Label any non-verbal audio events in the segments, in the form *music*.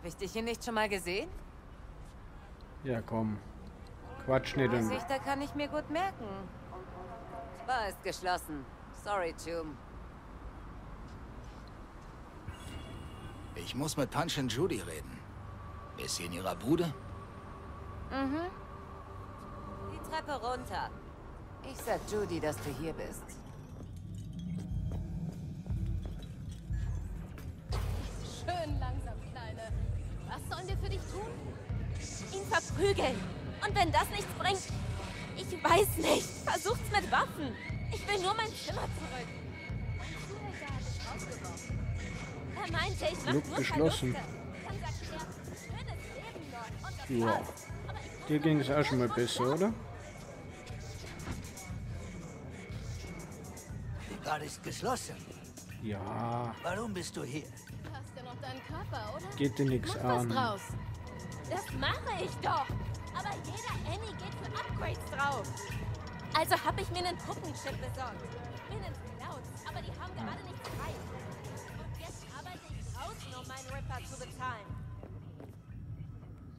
Hab ich dich hier nicht schon mal gesehen? Ja, komm. Quatsch nicht. Und Gesichter kann ich mir gut merken. Bar ist geschlossen. Sorry, Tomb. Ich muss mit Punch und Judy reden. Ist sie in ihrer Bude? Mhm. Die Treppe runter. Ich sag Judy, dass du hier bist. Sollen wir für dich tun? Ihn verprügeln. Und wenn das nichts bringt, ich weiß nicht. Versucht's mit Waffen. Ich will nur mein Zimmer zurück. Er meinte, ich mach Club nur geschlossen. Verluste. Dann sagt er, schönes Leben dort. Und das Ja. dir ging es auch schon mal besser, oder? Die Bar ist geschlossen. Ja, Warum bist du hier? Körper, oder? geht dir nichts an. draus. Das mache ich doch. Aber jeder Annie geht für Upgrades drauf. Also habe ich mir einen Puppenchip besorgt. Bin in Clouds, aber die haben gerade nicht frei. Und jetzt arbeite ich draußen, um meinen Ripper zu bezahlen.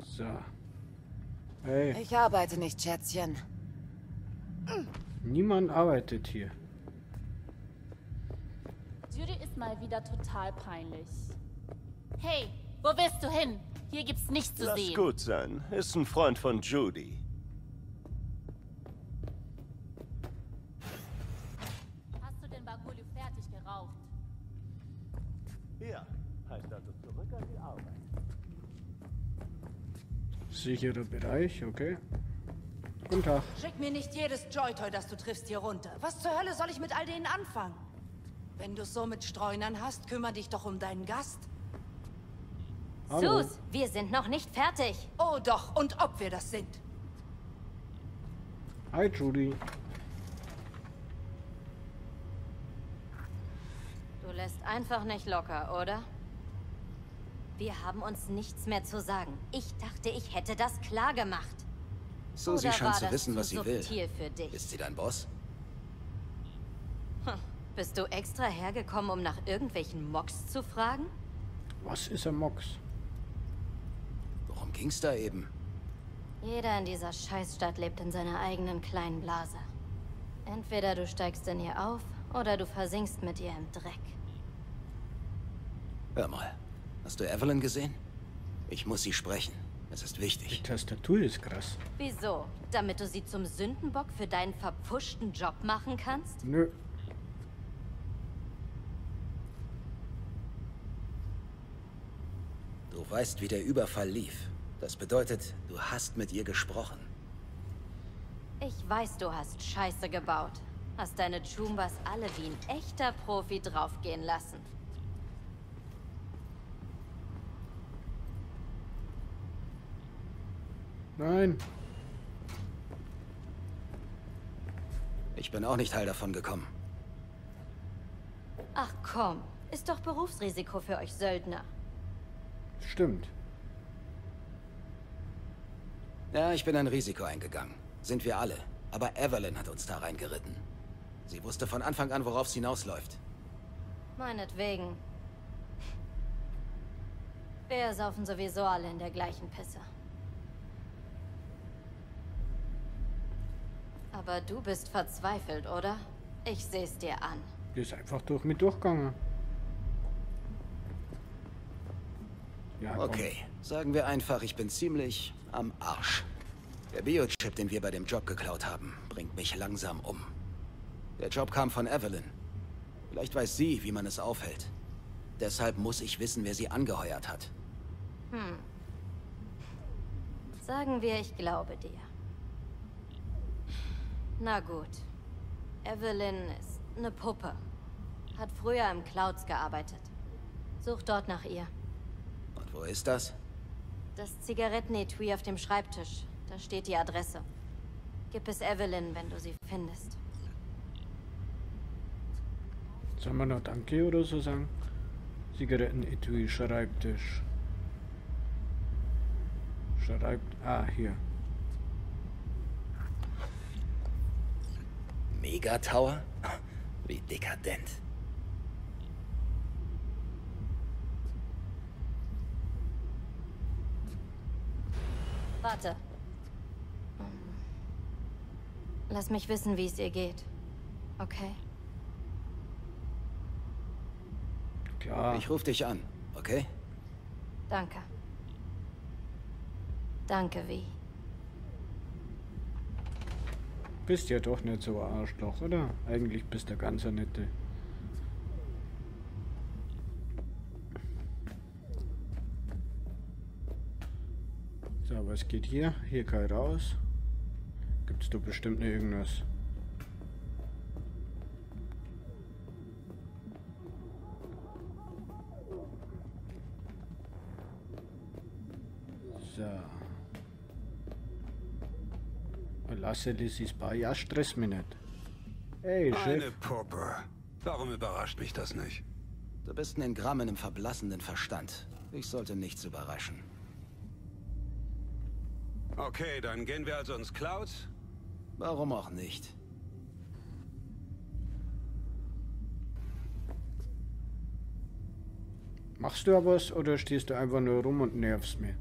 So. Hey, Ich arbeite nicht, Schätzchen. niemand arbeitet hier. Judy ist mal wieder total peinlich. Hey, wo willst du hin? Hier gibt's nichts zu Lass sehen. gut sein. Ist ein Freund von Judy. Hast du den Bagulio fertig geraucht? Ja, heißt also zurück an die Arbeit. Sicherer Bereich, okay. Guten Tag. Schick mir nicht jedes Joy-Toy, das du triffst, hier runter. Was zur Hölle soll ich mit all denen anfangen? Wenn du es so mit Streunern hast, kümmere dich doch um deinen Gast. Hallo. Sus, wir sind noch nicht fertig. Oh doch, und ob wir das sind. Hi, Judy. Du lässt einfach nicht locker, oder? Wir haben uns nichts mehr zu sagen. Ich dachte, ich hätte das klar gemacht. Susi Oder scheint zu wissen, was sie will. subtil für dich? Ist sie dein Boss? Bist du extra hergekommen, um nach irgendwelchen Mocks zu fragen? Was ist ein Mox? Worum ging's da eben? Jeder in dieser Scheißstadt lebt in seiner eigenen kleinen Blase. Entweder du steigst in ihr auf oder du versinkst mit ihr im Dreck. Hör mal, hast du Evelyn gesehen? Ich muss sie sprechen. Es ist Die wichtig. Tastatur ist krass. Wieso? Damit du sie zum Sündenbock für deinen verpfuschten Job machen kannst? Nö. Du weißt, wie der Überfall lief. Das bedeutet, du hast mit ihr gesprochen. Ich weiß, du hast Scheiße gebaut. Hast deine Chumbas alle wie ein echter Profi draufgehen lassen. Nein. Ich bin auch nicht Teil davon gekommen. Ach komm, ist doch Berufsrisiko für euch Söldner. Stimmt. Ja, ich bin ein Risiko eingegangen. Sind wir alle. Aber Evelyn hat uns da reingeritten. Sie wusste von Anfang an, worauf es hinausläuft. Meinetwegen. Wir saufen sowieso alle in der gleichen Pisse. Aber du bist verzweifelt, oder? Ich seh's dir an. Die ist einfach durch mit durchgegangen. Ja. Okay, sagen wir einfach, ich bin ziemlich am Arsch. Der Biochip, den wir bei dem Job geklaut haben, bringt mich langsam um. Der Job kam von Evelyn. Vielleicht weiß sie, wie man es aufhält. Deshalb muss ich wissen, wer sie angeheuert hat. Sagen wir, ich glaube dir. Na gut. Evelyn ist eine Puppe. Hat früher im Clouds gearbeitet. Such dort nach ihr. Und wo ist das? Das Zigarettenetui auf dem Schreibtisch. Da steht die Adresse. Gib es Evelyn, wenn du sie findest. Sollen wir noch Danke oder so sagen? Zigarettenetui, Schreibtisch. Schreibt. Ah, hier. Megatower? Wie dekadent. Warte. Lass mich wissen, wie es ihr geht. Okay? Klar. Ich rufe dich an, okay? Danke. Danke, wie. Bist ja doch nicht so Arschloch, oder? Eigentlich bist du ganz nette. Was geht hier? Hier kann ich raus. Gibt's doch bestimmt noch irgendwas. So. Lasse Lissys Bar. Ja, stress mich nicht. Hey, Eine Chef. Puppe. Warum überrascht mich das nicht? Du bist ein Gramm in einem verblassenden Verstand. Ich sollte nichts überraschen. Okay, dann gehen wir also ins Cloud. Warum auch nicht? Machst du aber was oder stehst du einfach nur rum und nervst mir?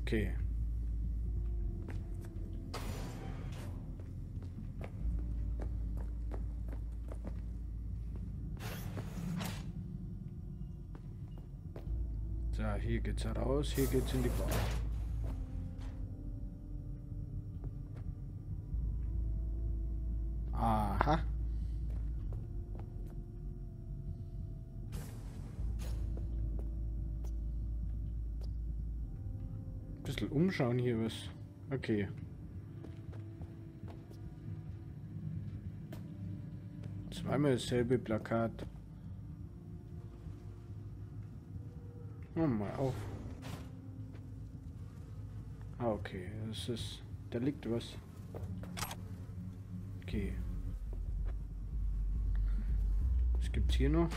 Okay. So, hier geht's raus, hier geht's in die Bar. Umschauen hier was. Okay. Zweimal dasselbe Plakat. Oh, mal auf. Ah, okay. Das ist. Da liegt was. Okay. Was gibt's hier noch?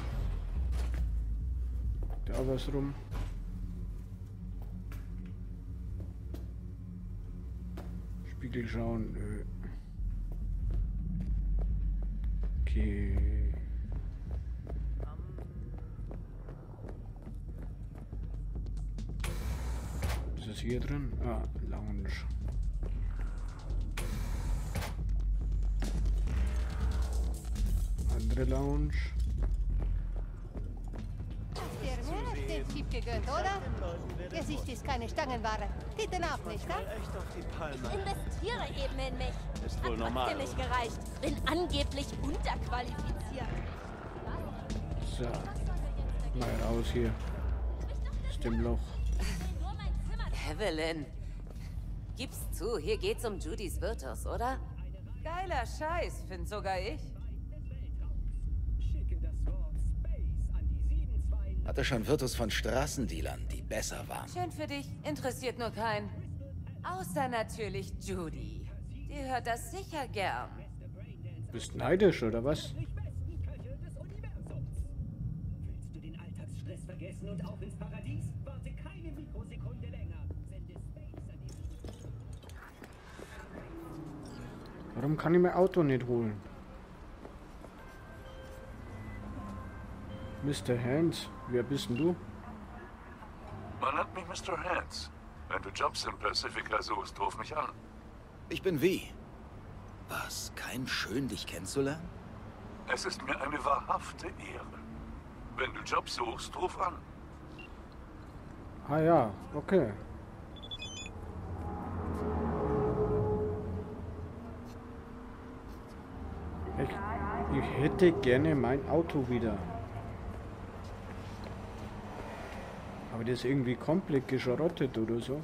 Da was rum. Spiegel schauen. Nö. Okay. Ist das hier drin? Ah, Lounge. Andere Lounge. Den Typ gegönnt, oder? Gesicht ist keine Stangenware. Titten auch nicht, die Palme. Investiere eben in mich. Ist wohl Hat normal, nicht gereicht. Bin angeblich unterqualifiziert. So. Mal raus hier. Aus dem Loch. Nur mein Zimmer. Evelyn. Gib's zu, hier geht's um Judys Virtus, oder? Geiler Scheiß, find sogar ich. Hatte schon Virtus von Straßendealern, die besser waren. Schön für dich, interessiert nur keinen. Außer natürlich Judy. Die hört das sicher gern. Bist neidisch oder was? Warum kann ich mein Auto nicht holen? Mr. Hans, wer bist denn du? Man nennt mich Mr. Hands. Wenn du Jobs im Pacifica suchst, ruf mich an. Ich bin wie? Was? Kein schön, dich kennenzulernen? Es ist mir eine wahrhafte Ehre. Wenn du Jobs suchst, ruf an. Ah ja, okay. Ich, ich hätte gerne mein Auto wieder. Aber das ist irgendwie komplett geschrottet oder so.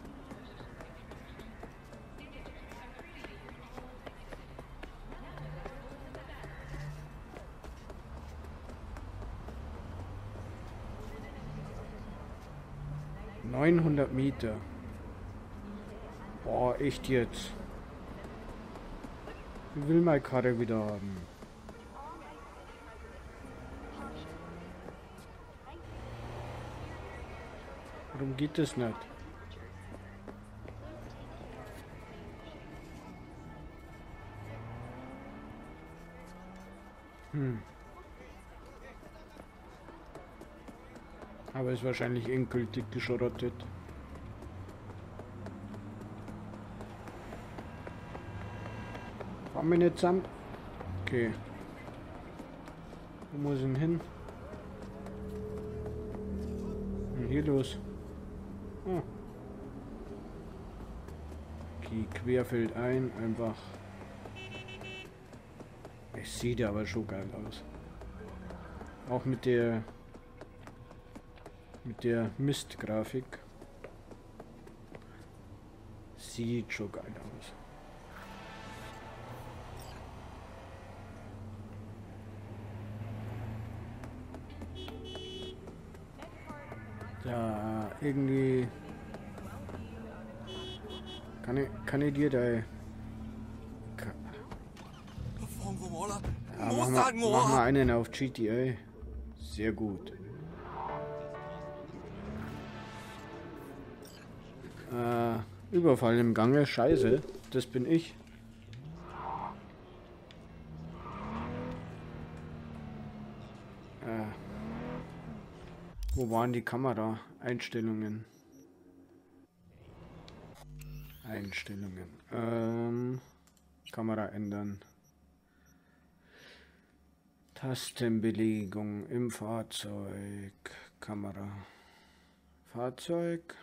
Neunhundert Meter. Boah, echt jetzt. Ich will meine Karre wieder haben. Warum geht das nicht? Hm. Aber ist wahrscheinlich endgültig geschrottet. Fahren wir nicht zusammen? Okay. Wo muss ich hin? Und hier los. Oh. Okay, querfeld ein, einfach. Es sieht aber schon geil aus. Auch mit der mit der Mist-Grafik. Sieht schon geil aus. Ja, irgendwie kann ich, kann ich dir da ja, mach mal, mach mal einen auf GTA. Sehr gut. Äh, Überfall im Gange. Scheiße. Das bin ich. Wo waren die Kamera? Einstellungen. Einstellungen. Ähm, Kamera ändern. Tastenbelegung im Fahrzeug. Kamera. Fahrzeug.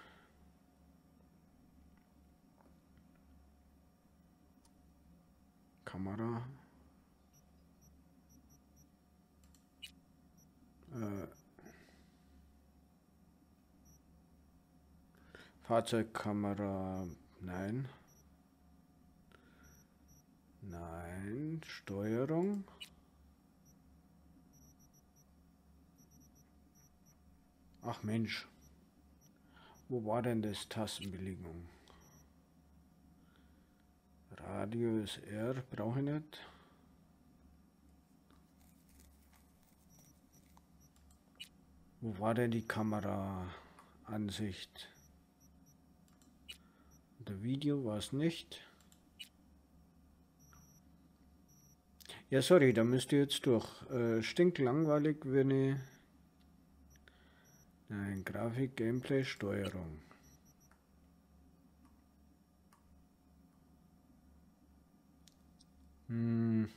Kamera. Äh, Fahrzeugkamera. Nein. Nein. Steuerung. Ach Mensch. Wo war denn das Tastenbelegung? Radio ist R, brauche ich nicht. Wo war denn die Kameraansicht? Der Video war es nicht. Ja, sorry, da müsst ihr jetzt durch. Äh, stinklangweilig, wenn ich... Nein, Grafik, Gameplay, Steuerung. Hm.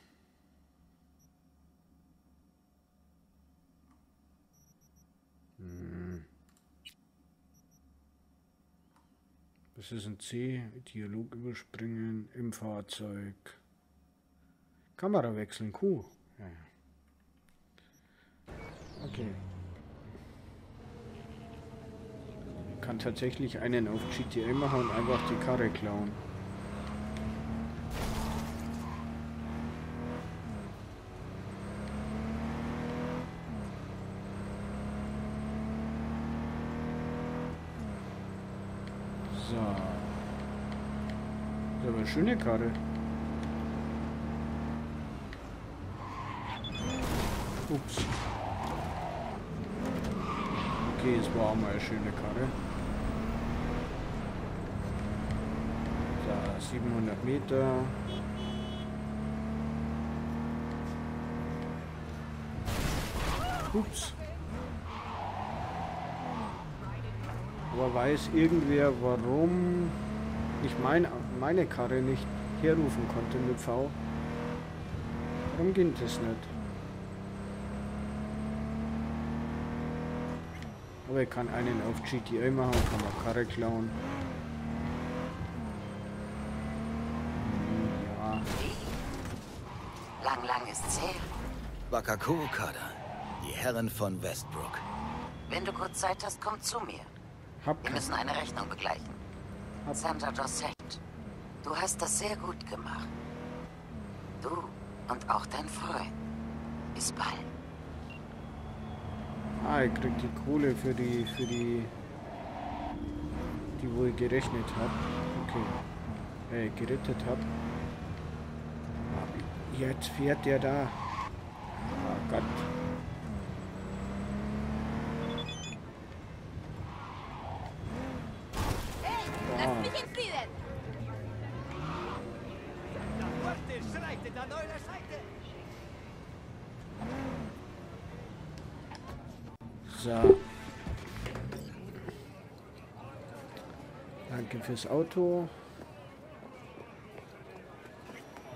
Das ist ein C. Dialog überspringen im Fahrzeug. Kamera wechseln. Q. Ja. Okay. Kann tatsächlich einen auf GTA machen und einfach die Karre klauen. So. Das ist aber eine schöne Karre. Ups. Okay, es war auch mal eine schöne Karre. So, 700 Meter. Ups. Aber weiß irgendwer, warum ich mein, meine Karre nicht herrufen konnte mit V? Warum ging das nicht? Aber ich kann einen auf GTA machen, kann man Karre klauen. Ja. Lang, lang ist's her. Wakakuru Kada, die Herren von Westbrook. Wenn du kurz Zeit hast, komm zu mir. Hab Wir müssen eine Rechnung begleichen. Sandra Dossett, du hast das sehr gut gemacht. Du und auch dein Freund. Bis bald. Ah, ich krieg die Kohle für die, für die, die wo ich gerechnet habe. Okay. Äh, gerettet habe. Jetzt fährt der da. Oh Gott. Lass mich in Frieden! So. Danke fürs Auto.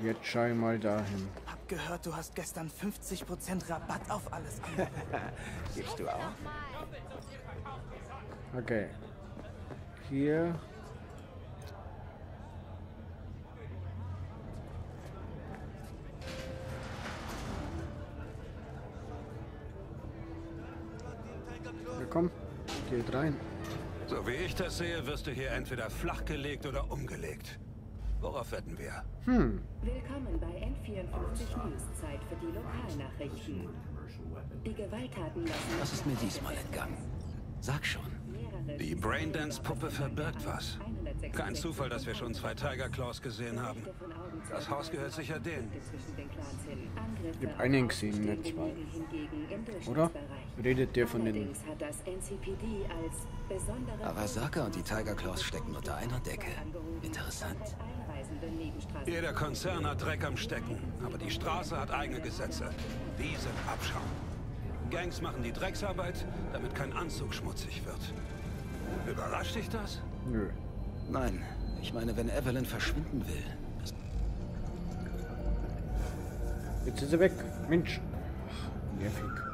Jetzt schau mal dahin. Hab gehört, du hast gestern 50% Rabatt auf alles. *laughs* Gibst du auch? Okay. Hier. Ja, komm, geht rein. So wie ich das sehe, wirst du hier entweder flachgelegt oder umgelegt. Worauf wetten wir? Hm. Willkommen bei N54 News, Zeit für die Lokalnachrichten. Die Gewalttaten lassen... Was ist mir diesmal entgangen? Sag schon. Die Braindance-Puppe verbirgt was. Kein Zufall, dass wir schon zwei Tiger Claws gesehen haben. Das Haus gehört sicher denen. Ich hab einen gesehen, nicht zwei. Oder? Redet der von den... Arasaka und die Tiger Claws stecken unter einer Decke. Interessant. Jeder Konzern hat Dreck am Stecken, aber die Straße hat eigene Gesetze. Die sind Abschaum. Gangs machen die Drecksarbeit, damit kein Anzug schmutzig wird. Überrascht dich das? Nö. Nein, ich meine, wenn Evelyn verschwinden will. Jetzt ist er weg. Mensch. Ach, nervig.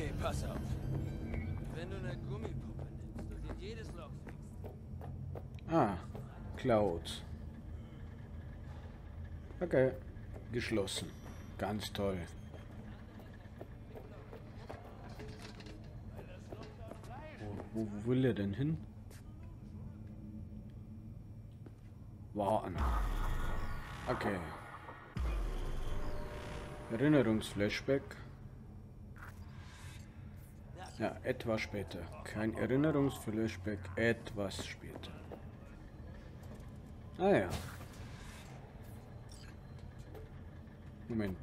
Okay, pass auf. Wenn du eine Gummipuppe nimmst und in jedes Loch fliegst, Ah, Cloud. Okay. Geschlossen. Ganz toll. Wo, wo will er denn hin? Warten. Okay. Erinnerungsflashback. Ja, etwas später. Kein Erinnerungsflashback, etwas später. Ah ja. Moment.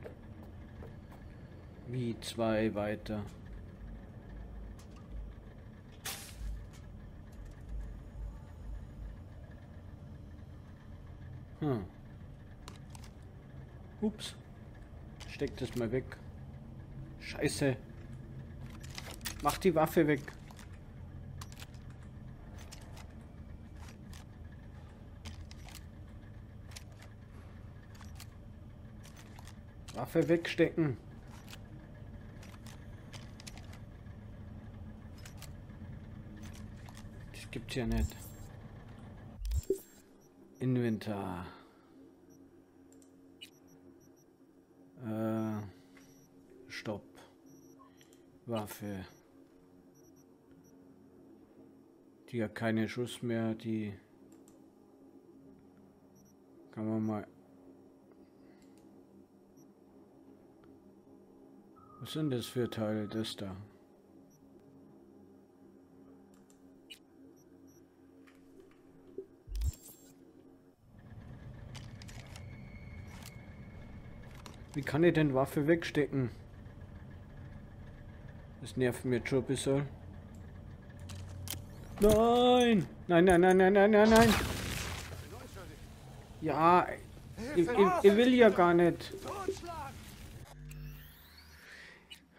Wie zwei weiter. Hm. Ups. Steck das mal weg. Scheiße. Mach die Waffe weg. Waffe wegstecken. Das gibt's ja nicht. Inventar. Äh, Stopp. Waffe. Die hat keine Schuss mehr, die kann man mal Was sind das für Teile, das da? Wie kann ich denn Waffe wegstecken? Das nervt mir schon ein bisschen. Nein! Nein, nein, nein, nein, nein, nein, nein! Ja, ich, ich, ich will ja gar nicht.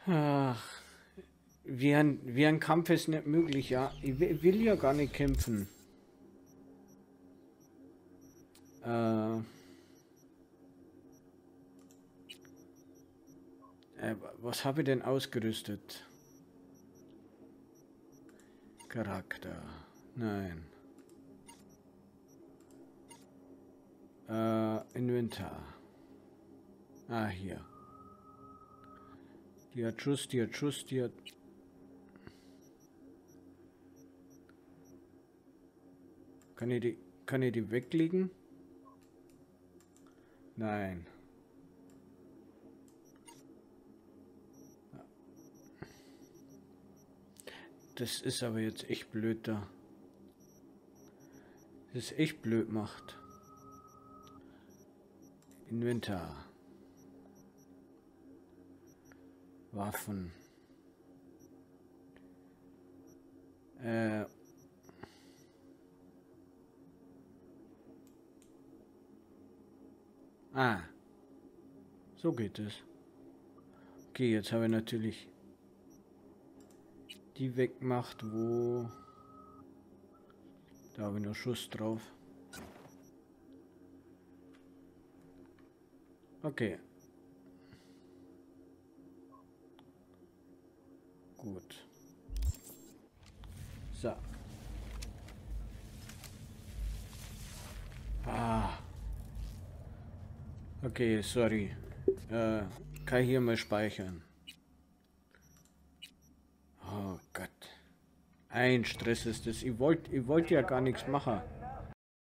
Ach, wie ein, wie ein Kampf ist nicht möglich, ja. Ich will, will ja gar nicht kämpfen. Äh, äh, was habe ich denn ausgerüstet? Charakter. Nein. Äh, Inventar. Ah, hier. Die hat Schuss, die hat Schuss, die hat... Kann ich die, kann ich die weglegen? Nein. Das ist aber jetzt echt blöd da. Das ist echt blöd macht. Inventar. Waffen. Äh. Ah. So geht es. Okay, jetzt habe ich natürlich die wegmacht, wo... Da habe ich noch Schuss drauf. Okay. Gut. So. Ah. Okay, sorry. Äh, kann ich hier mal speichern. Ein Stress ist das. Ich wollte ich wollt ja gar nichts machen.